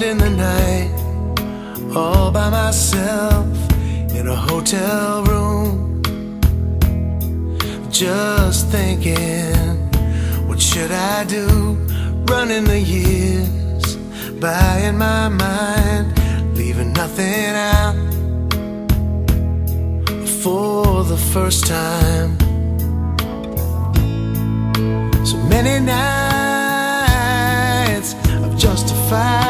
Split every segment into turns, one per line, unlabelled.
night all by myself in a hotel room. Just thinking, what should I do? Running the years by in my mind, leaving nothing out for the first time. So many nights I've justified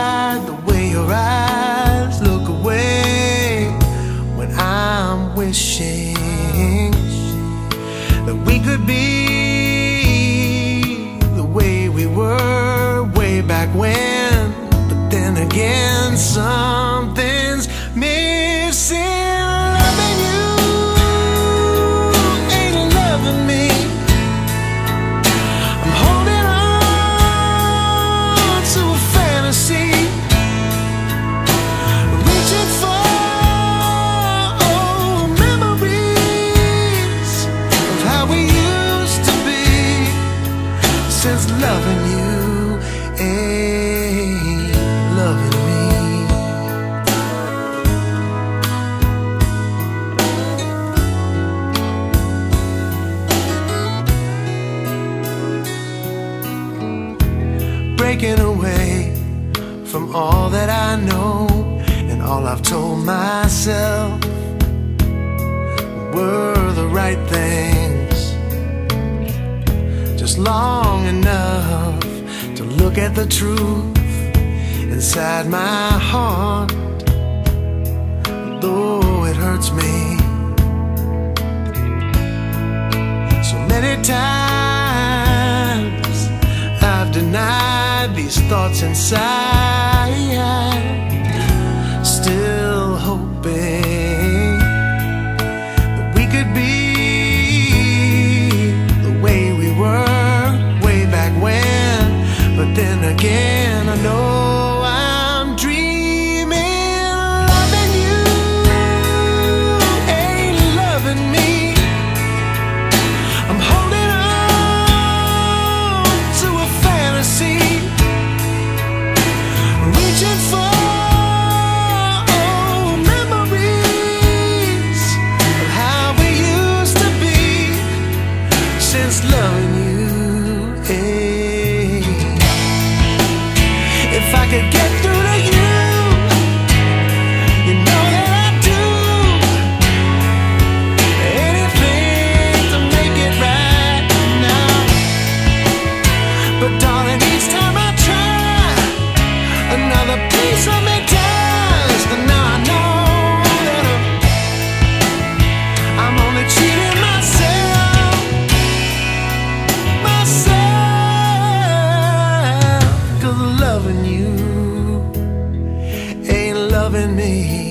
all that I know and all I've told myself were the right things. Just long enough to look at the truth inside my heart, though it hurts me. So many times I've denied these thoughts inside, still loving me.